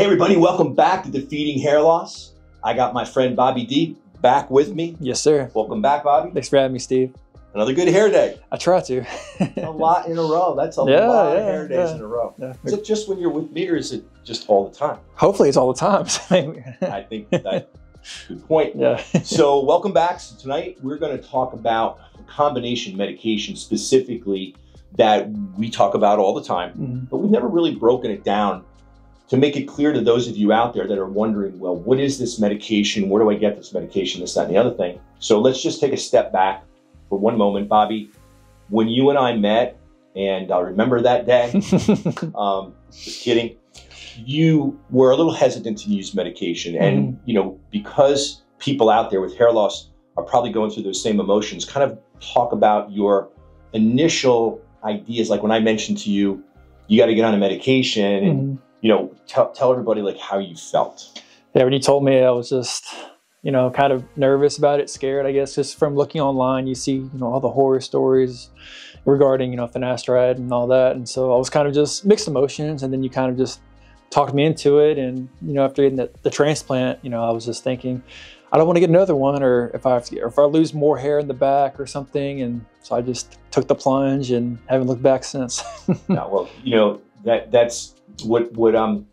Hey, everybody, welcome back to Defeating Hair Loss. I got my friend Bobby D back with me. Yes, sir. Welcome back, Bobby. Thanks for having me, Steve. Another good hair day. I try to. a lot in a row. That's a Yeah, lot of yeah, hair days yeah. in a row. Yeah. Is it just when you're with me or is it just all the time? Hopefully, it's all the time. I think that good point. yeah. So, welcome back. So, tonight we're going to talk about combination medication specifically that we talk about all the time, Mhm. but we've never really broken it down to make it clear to those of you out there that are wondering, well, what is this medication? Where do I get this medication? This, that, and the other thing. So, let's just take a step back for one moment, Bobby. When you and I met, and I remember that day, um, just kidding. You were a little hesitant to use medication, and you know because people out there with hair loss are probably going through those same emotions. Kind of talk about your initial ideas, like when I mentioned to you, you got to get on a medication, and Mhm. You know tell tell everybody like how you felt. Yeah, when you told me, I was just, you know, kind of nervous about it, scared, I guess, just from looking online. You see, you know, all the horror stories regarding, you know, finasteride and all that. And so I was kind of just mixed emotions. And then you kind of just talked me into it. And, you know, after getting the, the transplant, you know, I was just thinking, I don't want to get another one, or if I have to, or if I lose more hair in the back or something. And so I just took the plunge and haven't looked back since. Yeah, well, you know that that's what what I'm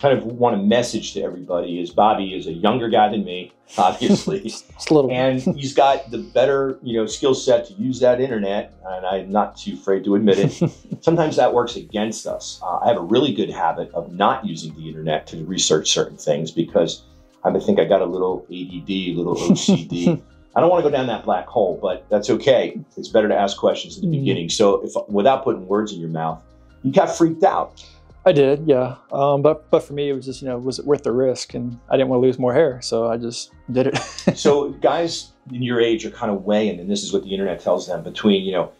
kind of want to message to everybody is Bobby is a younger guy than me, obviously. just a little. and he's got the better you know skill set to use that internet and i'm not too afraid to admit it sometimes that works against us uh, i have a really good habit of not using the internet to research certain things because i think i got a little add a little ocd i don't want to go down that black hole but that's okay it's better to ask questions in the Mhm. beginning so if without putting words in your mouth you got freaked out I did, yeah. Um, but but for me, it was just you know, was it worth the risk? And I didn't want to lose more hair, so I just did it. so guys in your age are kind of weighing, and this is what the internet tells them between, you know,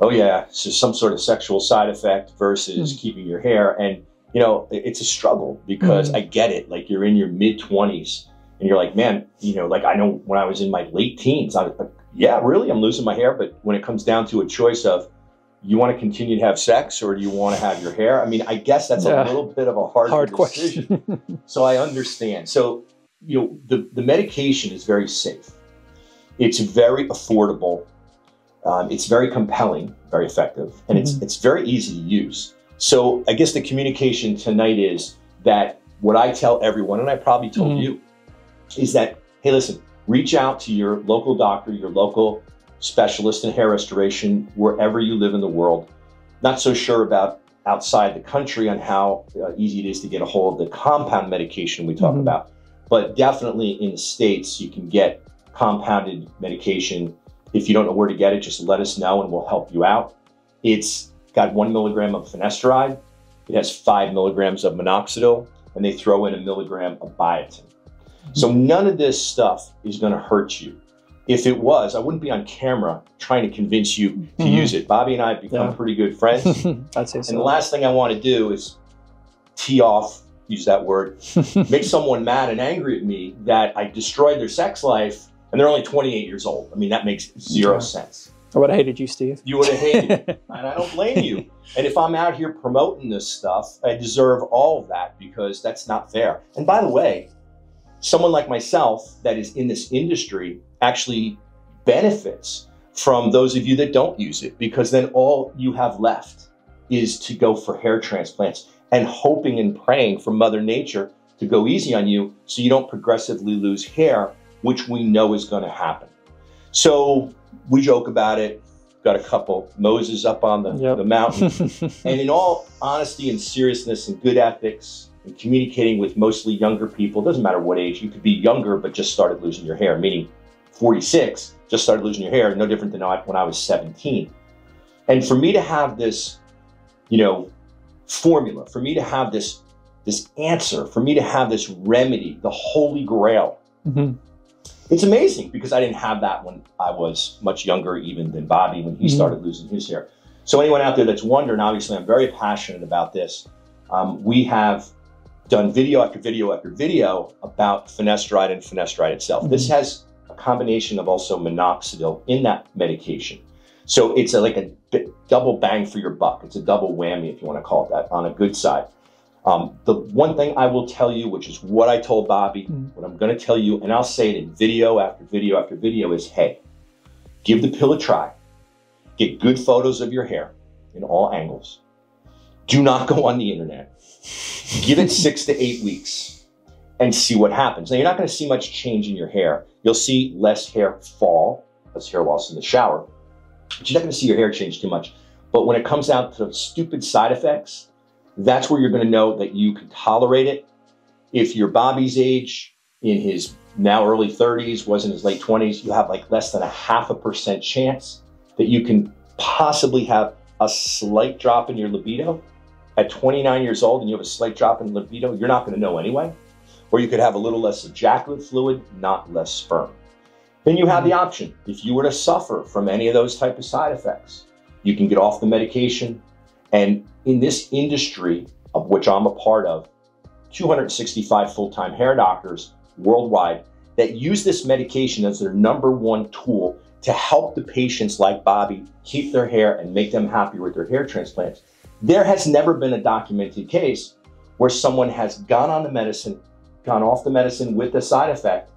oh yeah, so some sort of sexual side effect versus Mhm. keeping your hair. And, you know, it's a struggle because Mhm. I get it. Like you're in your mid 20s and you're like, man, you know, like I know when I was in my late teens, I was like, yeah, really, I'm losing my hair. But when it comes down to a choice of, you want to continue to have sex or do you want to have your hair? I mean, I guess that's Yeah. a little bit of a hard, Hard decision. question. So I understand. So, you know, the, the medication is very safe. It's very affordable. Um, it's very compelling, very effective, and it's it's very easy to use. So I guess the communication tonight is that what I tell everyone, and I probably told Mhm. you, is that hey, listen, reach out to your local doctor, your local specialist in hair restoration, wherever you live in the world. Not so sure about outside the country on how uh, easy it is to get a hold of the compound medication we talk Mhm. about, but definitely in the states you can get compounded medication. If you don't know where to get it, just let us know and we'll help you out. It's got one milligram of finasteride. It has five milligrams of minoxidil, and they throw in a milligram of biotin. So none of this stuff is going to hurt you. If it was, I wouldn't be on camera trying to convince you to Mhm. use it. Bobby and I have become Yeah. pretty good friends. I'd say so. And the last thing I want to do is tee off, use that word, make someone mad and angry at me that I destroyed their sex life and they're only 28 years old. I mean, that makes zero Yeah. sense. I would have hated you, Steve. You would have hated it. And I don't blame you. And if I'm out here promoting this stuff, I deserve all of that because that's not fair. And by the way, someone like myself that is in this industry actually benefits from those of you that don't use it because then all you have left is to go for hair transplants and hoping and praying for Mother Nature to go easy on you so you don't progressively lose hair, which we know is going to happen. So we joke about it. Got a couple Moses up on the, Yep. the mountain. And in all honesty and seriousness and good ethics and communicating with mostly younger people, doesn't matter what age, you could be younger but just started losing your hair, meaning 46, just started losing your hair, no different than I- when I was 17. And for me to have this, you know, formula, for me to have this this answer, for me to have this remedy, the holy grail, Mhm. it's amazing because I didn't have that when I was much younger, even than Bobby when he Mhm. started losing his hair. So anyone out there that's wondering, obviously, I'm very passionate about this. Um, we have done video after video after video about finasteride and finasteride itself. This has a combination of also minoxidil in that medication. So it's a, like a b- double bang for your buck. It's a double whammy, if you want to call it that, on a good side. Um, the one thing I will tell you, which is what I told Bobby, Mm. what I'm going to tell you, and I'll say it in video after video after video, is hey, give the pill a try. Get good photos of your hair in all angles. Do not go on the internet. Give it six to eight weeks and see what happens. Now, you're not going to see much change in your hair. You'll see less hair fall, less hair loss in the shower, but you're not going to see your hair change too much. But when it comes out to stupid side effects, that's where you're going to know that you can tolerate it. If you're Bobby's age, in his now early 30s, was in his late 20s, you have like less than a half a percent chance that you can possibly have a slight drop in your libido. At 29 years old and you have a slight drop in libido, you're not going to know anyway. Or you could have a little less ejaculate fluid, not less sperm. Then you have the option. If you were to suffer from any of those type of side effects, you can get off the medication. And in this industry of which I'm a part of, 265 full-time hair doctors worldwide that use this medication as their number one tool to help the patients like Bobby keep their hair and make them happy with their hair transplants. There has never been a documented case where someone has gone on the medicine, gone off the medicine with the side effect,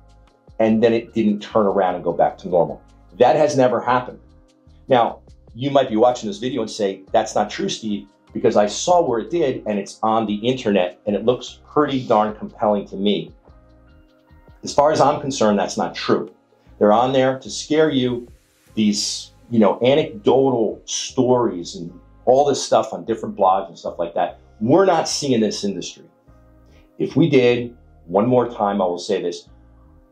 and then it didn't turn around and go back to normal. That has never happened. Now, you might be watching this video and say, that's not true, Steve, because I saw where it did and it's on the internet and it looks pretty darn compelling to me. As far as I'm concerned, that's not true. They're on there to scare you, these, you know, anecdotal stories and all this stuff on different blogs and stuff like that. We're not seeing this industry. If we did, one more time, I will say this,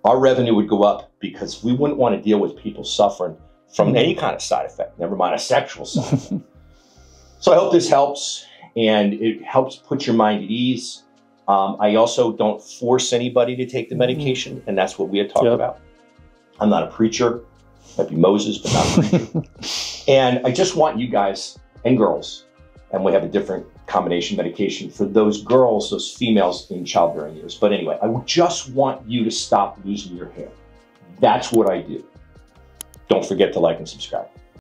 our revenue would go up because we wouldn't want to deal with people suffering from any kind of side effect, never mind a sexual side effect. so I hope this helps and it helps put your mind at ease. Um, I also don't force anybody to take the medication, and that's what we had talked Yep. about. I'm not a preacher, might be Moses, but not a preacher. and I just want you guys and girls, and we have a different combination medication for those girls, those females in childbearing years. But anyway, I just want you to stop losing your hair. That's what I do. Don't forget to like and subscribe.